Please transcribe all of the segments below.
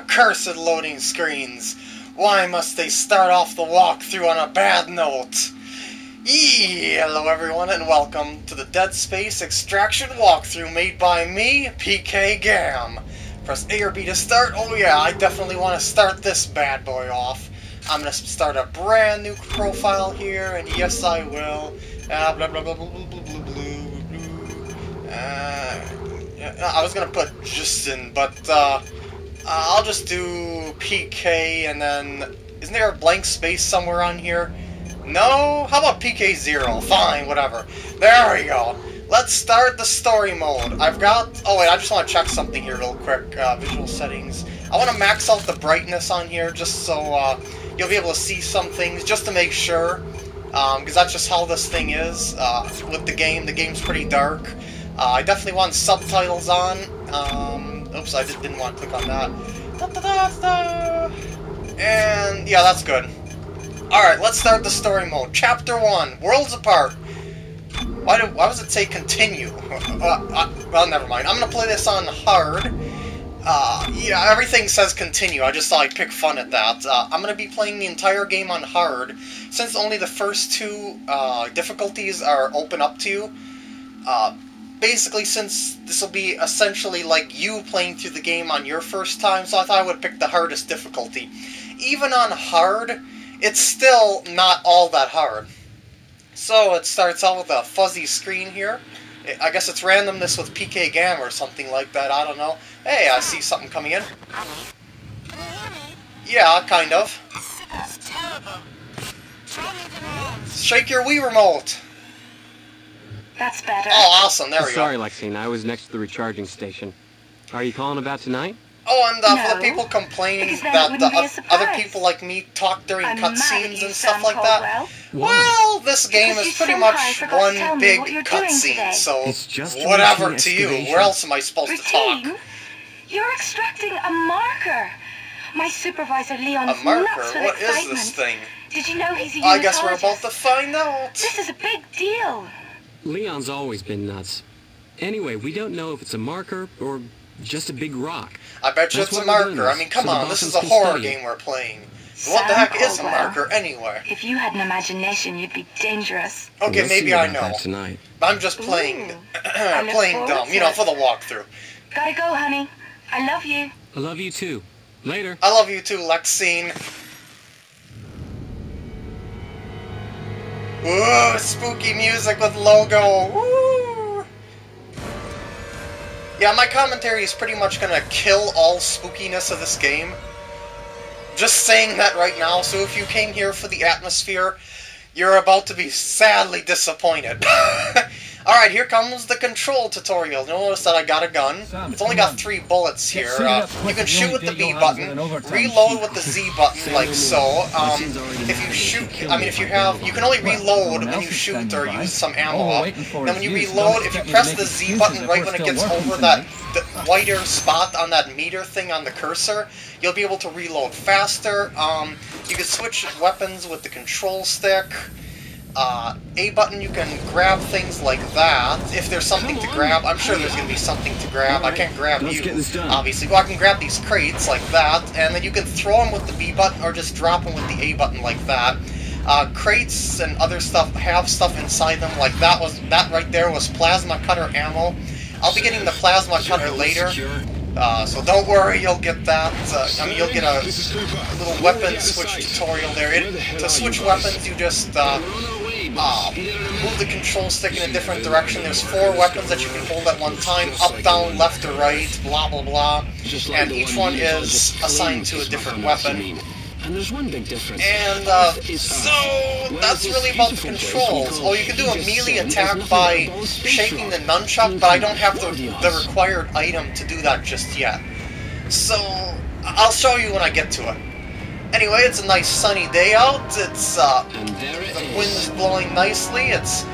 Cursed loading screens! Why must they start off the walkthrough on a bad note? Yeah, hello everyone and welcome to the Dead Space Extraction walkthrough made by me, PK Gam. Press A or B to start. Oh yeah, I definitely want to start this bad boy off. I'm to start a brand new profile here, and yes I will. Uh, blah blah blah blah blah blah blah blah. Uh, I was to put Justin, but uh, I'll just do PK and then... Isn't there a blank space somewhere on here? No? How about PK0? Fine, whatever. There we go. Let's start the story mode. I've got... Oh, wait, I just want to check something here real quick. Uh, visual settings. I want to max out the brightness on here just so uh, you'll be able to see some things, just to make sure. Because um, that's just how this thing is uh, with the game. The game's pretty dark. Uh, I definitely want subtitles on. Um, oops, I just didn't want to click on that. Da, da, da, and yeah, that's good. Alright, let's start the story mode. Chapter 1, Worlds Apart. Why, do, why does it say continue? Uh, uh, well, never mind. I'm going to play this on hard. Uh, yeah, everything says continue. I just thought I'd pick fun at that. Uh, I'm going to be playing the entire game on hard. Since only the first two uh, difficulties are open up to you, uh, basically, since this will be essentially like you playing through the game on your first time, so I thought I would pick the hardest difficulty. Even on hard, it's still not all that hard. So it starts out with a fuzzy screen here. I guess it's randomness with PK Gam or something like that, I don't know. Hey, I see something coming in. Yeah, kind of. Shake your Wii remote! That's better. Oh, awesome. There we Sorry, go. Lexine. I was next to the recharging station. Are you calling about tonight? Oh, and uh, for the people complaining because that the wouldn't be a oth- other people like me talk during I'm mad at cutscenes and stuff Sam like that. Caldwell. Well, this game Because is pretty much one big what you're doing today. cutscene, so It's just whatever to you. Where else am I supposed to talk? Routine? You're extracting a marker. My supervisor Leon's A marker? nuts with What is excitement. this thing? Did you know he's a I guess we're about to find out. This is a big deal. Leon's always been nuts. Anyway, we don't know if it's a marker or just a big rock. I bet you That's it's a why we're doing marker. I mean, come so on, this is a horror study game we're playing. What the Sam heck is a marker anyway? If you had an imagination, you'd be dangerous. Okay, We'll maybe I about know. that tonight. I'm just playing, Ooh. Playing dumb, you know, for the walkthrough. Gotta go, honey. I love you. I love you too. Later. I love you too, Lexine. Ooh, spooky music with logo. Woo! Yeah, my commentary is pretty much gonna kill all spookiness of this game. Just saying that right now, so if you came here for the atmosphere, you're about to be sadly disappointed. Alright, here comes the control tutorial. You'll Notice that I got a gun. Sam, It's only got on. three bullets here. Uh, you can shoot with the B your hands with button, reload with the Z button like so. Um, if you shoot. I mean if you have, you can only reload when you shoot or use some ammo up. waiting Then when you reload, if you expect me to press the Z button right when it gets over that whiter spot on that meter thing on the cursor, you'll be able to reload faster. Um, you can switch weapons with the control stick. Uh, A button, you can grab things like that. If there's something to grab, I'm sure there's going to be something to grab. I can't grab Let's you, get this done. obviously. Well, I can grab these crates like that, and then you can throw them with the B button or just drop them with the A button like that. Uh, crates and other stuff have stuff inside them, like that was that right there was plasma cutter ammo. I'll be getting the plasma cutter later, uh, so don't worry, you'll get that. Uh, I mean, you'll get a little weapon switch tutorial there. It, to switch weapons, you just uh, uh, move the control stick in a different direction. There's four weapons that you can hold at one time, up, down, left, or right, blah, blah, blah. And each one is assigned to a different weapon. And there's one big difference. And, uh, so, that's really about the controls. Oh, you can do a melee attack by but those space shaking the nunchuck, but I don't have the, the required item to do that just yet. So, I'll show you when I get to it. Anyway, it's a nice sunny day out. It's, uh, And there it the is. wind's blowing nicely. It's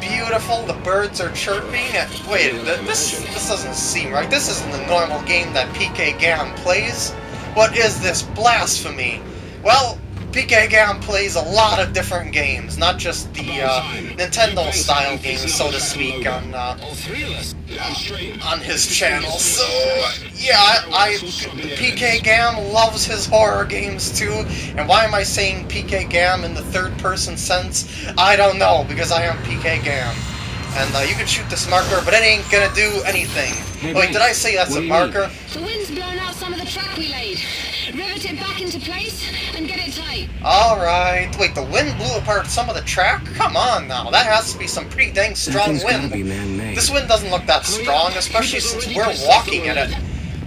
beautiful. The birds are chirping. Wait, this this doesn't seem right. This isn't the normal game that PK Gam plays. What is this blasphemy? Well, PK Gam plays a lot of different games, not just the uh, Nintendo-style games, so to speak, on uh, on his channel. So yeah, I, I PK Gam loves his horror games too. And why am I saying PK Gam in the third-person sense? I don't know because I am PK Gam. And uh, you can shoot this marker, but it ain't gonna do anything. Wait, did I say that's a marker? The wind's blown out some of the track we laid. Rivet it back into place and get it tight. Alright. Wait, the wind blew apart some of the track? Come on now, that has to be some pretty dang strong wind. be. This wind doesn't look that strong, especially since we're walking in it.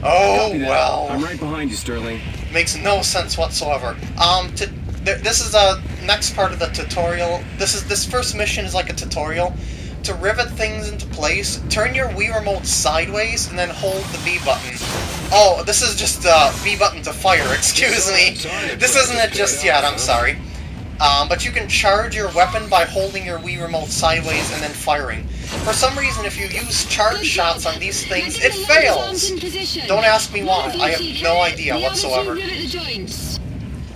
Oh well. I'm right behind you, Sterling. Makes no sense whatsoever. Um, to, th this is the next part of the tutorial. This is this first mission is like a tutorial. To rivet things into place, turn your Wii remote sideways and then hold the B button. Oh, this is just uh, B button to fire. Excuse me. This isn't it just yet. I'm sorry. Um, but you can charge your weapon by holding your Wii remote sideways and then firing. For some reason, if you use charge shots on these things, it fails. Don't ask me why. I have no idea whatsoever.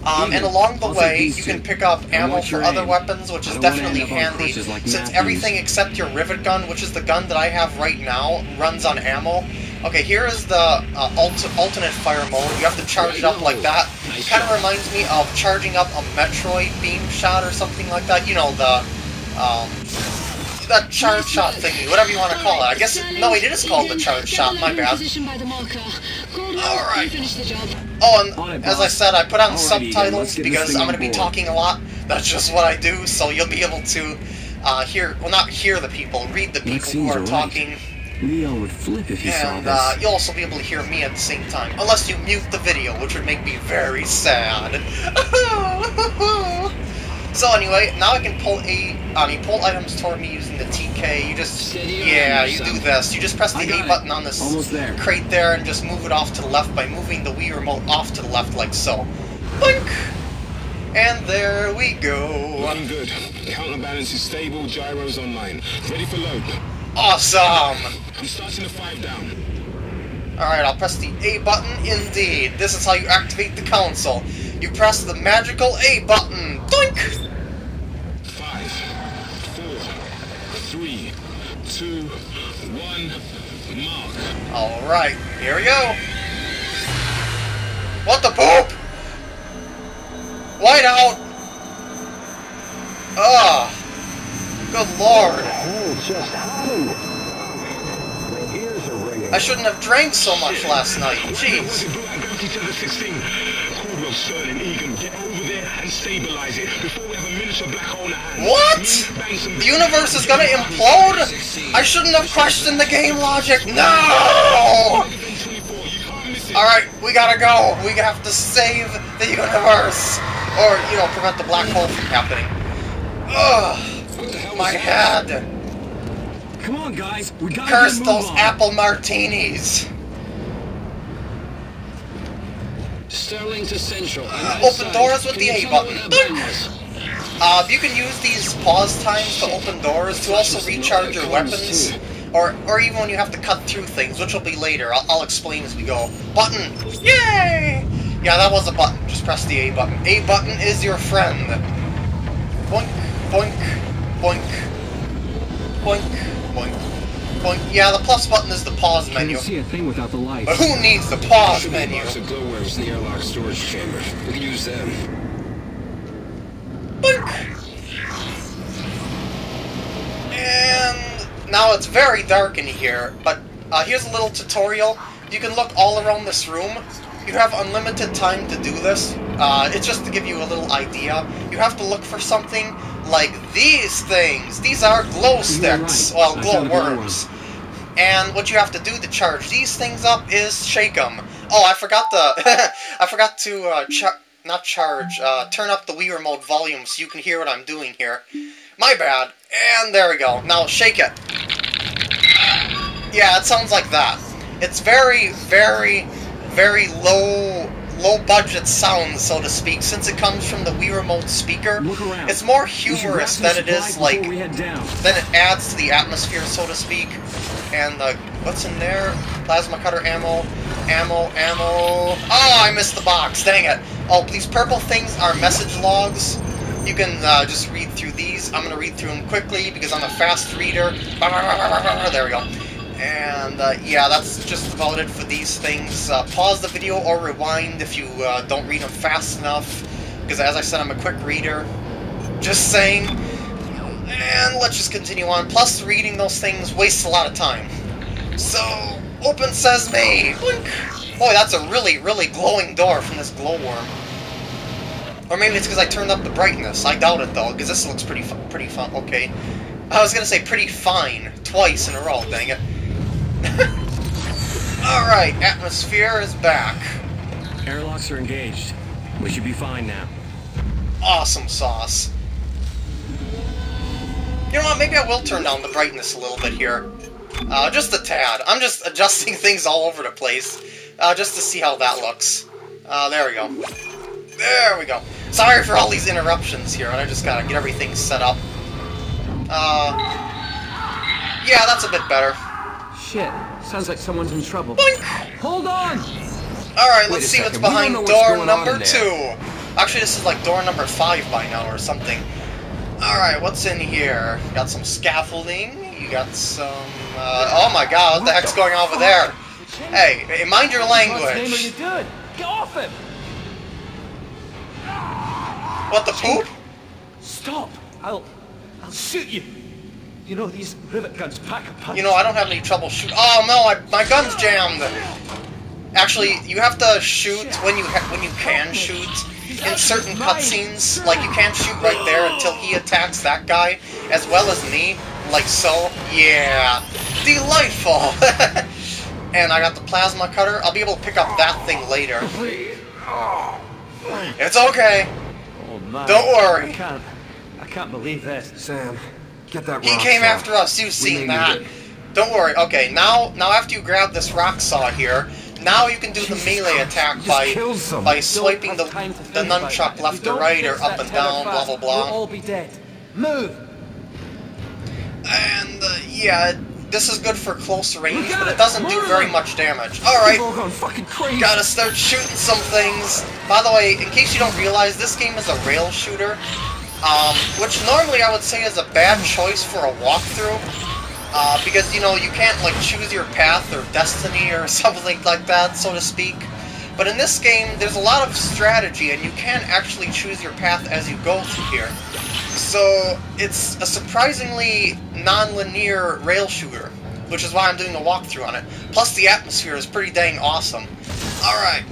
Um, and along the way, you can pick up ammo for your other weapons, which is definitely end up on handy, like since everything except your rivet gun, which is the gun that I have right now, runs on ammo. Okay, here is the uh, alt- alternate fire mode. You have to charge it up like that. It Kind of reminds me of charging up a Metroid beam shot or something like that. You know, the um, that charge shot thingy, whatever you want to call it. I guess no, it is called the charge shot. My bad. Alright. Oh, and as I said, I put on Alrighty, subtitles let's get this because I'm going to be talking a lot. That's just what I do, so you'll be able to uh, hear, well, not hear the people, read the people who are right. talking, Leon would flip if he saw and this. uh, you'll also be able to hear me at the same time, unless you mute the video, which would make me very sad. so anyway, now I can pull a, I mean, pull items toward me using the TK. You just, yeah, you you do this. You just press the A button on this Almost there. crate there and just move it off to the left by moving the Wii remote off to the left like so. Blink! And there we go. Looking good. Counterbalance is stable, gyros online. Ready for load. Awesome! I'm starting the five down. Alright, I'll press the A button indeed. This is how you activate the console. You press the magical A button. Doink! Five, four, three, two, one, mark. Alright, here we go. What the poop? White out! Ugh. Good lord. I shouldn't have drank so much last night. Jeez. And stabilize it before we have a miniature black hole in our hands. What? The universe is gonna implode? I shouldn't have questioned the game logic. No! 24, you can't miss it. Alright, we gotta go. We have to save the universe. Or, you know, prevent the black hole from happening. Ugh. My head. Come on, guys. We gotta Curse get a move those on. apple martinis. Sterling to Central. and Open doors with the A button. what that button was? Uh, you can use these pause times to open doors to also recharge your weapons. Or, or even when you have to cut through things, which will be later. I'll, I'll explain as we go. Button! Yay! Yeah, that was a button. Just press the A button. A button is your friend. Boink, boink, boink, boink, boink, boink. Yeah, the plus button is the pause menu. Can't see a thing without the lights. But who needs the pause Should be a menu? box of glowworms in the airlock storage chamber. We can use them. Boink. And now it's very dark in here, but uh, here's a little tutorial. You can look all around this room. You have unlimited time to do this. Uh, it's just to give you a little idea. You have to look for something like these things. These are glow sticks. right. Well, glow worms. And what you have to do to charge these things up is shake them. Oh, I forgot to I forgot to uh, char not charge, uh, turn up the Wii remote volume so you can hear what I'm doing here. My bad. And there we go. Now shake it. Yeah, it sounds like that. It's very, very, very low, low budget sound, so to speak, since it comes from the Wii remote speaker. It's more We should grab humorous than it is like we head down. then it adds to the atmosphere, so to speak. And uh, what's in there? Plasma cutter ammo, ammo, ammo. Oh, I missed the box. Dang it! Oh, these purple things are message logs. You can uh, just read through these. I'm going to read through them quickly because I'm a fast reader. There we go. And uh, yeah, that's just about it for these things. Uh, pause the video or rewind if you uh, don't read them fast enough. Because as I said, I'm a quick reader. Just saying. And let's just continue on. Plus, reading those things wastes a lot of time. So, open sesame! Blink! Boy, that's a really, really glowing door from this glowworm. Or maybe it's because I turned up the brightness. I doubt it, though, because this looks pretty pretty fun. Okay. I was going to say pretty fine twice in a row, dang it. Alright, atmosphere is back. Airlocks are engaged. We should be fine now. Awesome sauce. You know what, maybe I will turn down the brightness a little bit here. Uh, just a tad. I'm just adjusting things all over the place, uh, just to see how that looks. Uh, there we go. There we go. Sorry for all these interruptions here, I just gotta get everything set up. Uh, yeah, that's a bit better. Shit. Sounds like someone's in trouble. Boink! Hold on! Alright, let's see what's second, we don't behind know what's door number two. Actually, this is like door number five by now or something. Alright, what's in here? Got some scaffolding. You got some. Uh, oh my god, what the heck's going on over there? Hey, hey, mind your God's name are you language. doing? Get off him! What the poop? Stop! I'll... I'll shoot you! You know, these rivet guns pack a punch. You know, I don't have any trouble shooting. Oh no, I, my gun's jammed. Actually, you have to shoot when you ha when you can shoot in certain cutscenes. Like you can't shoot right there until he attacks that guy, as well as me, like so. Yeah, delightful. and I got the plasma cutter. I'll be able to pick up that thing later. It's okay. Oh, man. Don't worry. I can't... I can't believe this. Sam, get that He came saw. after us. You've seen that. Don't worry. Okay, now now after you grab this rock saw here, now you can do the melee attack by by swiping the the nunchuck left or right or up and down, blah blah blah. We'll all be dead. Move! And uh, yeah, this is good for close range, but it doesn't do very much damage. All right. We've all gone fucking crazy. Gotta start shooting some things. By the way, in case you don't realize, this game is a rail shooter, um, which normally I would say is a bad choice for a walkthrough, uh, because you know you can't like choose your path or destiny or something like that, so to speak. But in this game, there's a lot of strategy, and you can actually choose your path as you go through here. So it's a surprisingly non-linear rail shooter, which is why I'm doing a walkthrough on it. Plus, the atmosphere is pretty dang awesome. Alright,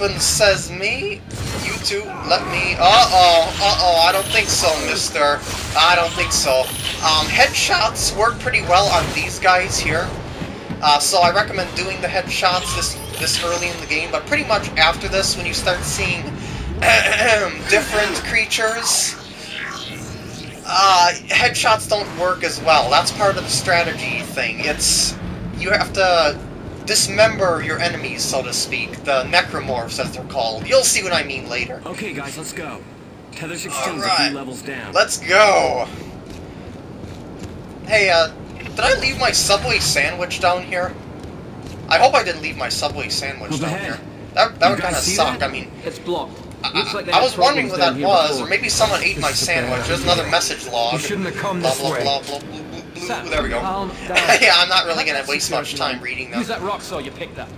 open me, You two, let me... Uh-oh, uh-oh, I don't think so, mister. I don't think so. Um, headshots work pretty well on these guys here. Uh, so I recommend doing the headshots this this early in the game, but pretty much after this, when you start seeing different creatures, uh, headshots don't work as well. That's part of the strategy thing. It's you have to dismember your enemies, so to speak, the necromorphs as they're called. You'll see what I mean later. Okay, guys, let's go. Tether's extends a Alright. few levels down. Let's go. Hey, uh, did I leave my Subway sandwich down here? I hope I didn't leave my Subway sandwich down ahead. here. That, that You would kind of suck. that? I mean, It's blocked. Looks like I was wondering what that was, before. or maybe someone ate my a sandwich. There's another message log. You shouldn't have come blah, this blah, way. blah, blah, blah, blah, blah. Sam, There we go. calm down. yeah, I'm not really gonna waste much time reading them. Use that rock saw you picked up.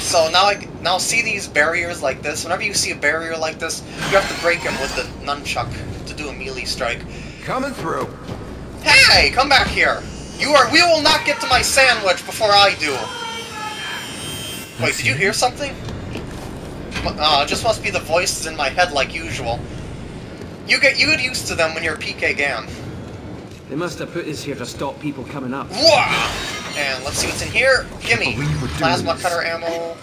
So now I now see these barriers like this. Whenever you see a barrier like this, you have to break them with the nunchuck to do a melee strike. Coming through. Hey, come back here. You are. We will not get to my sandwich before I do. Wait, did you hear something? Uh, it just must be the voices in my head like usual. You get you get used to them when you're PK Gam. They must have put this here to stop people coming up. Wah! And let's see what's in here. Gimme believe we're doing plasma cutter ammo.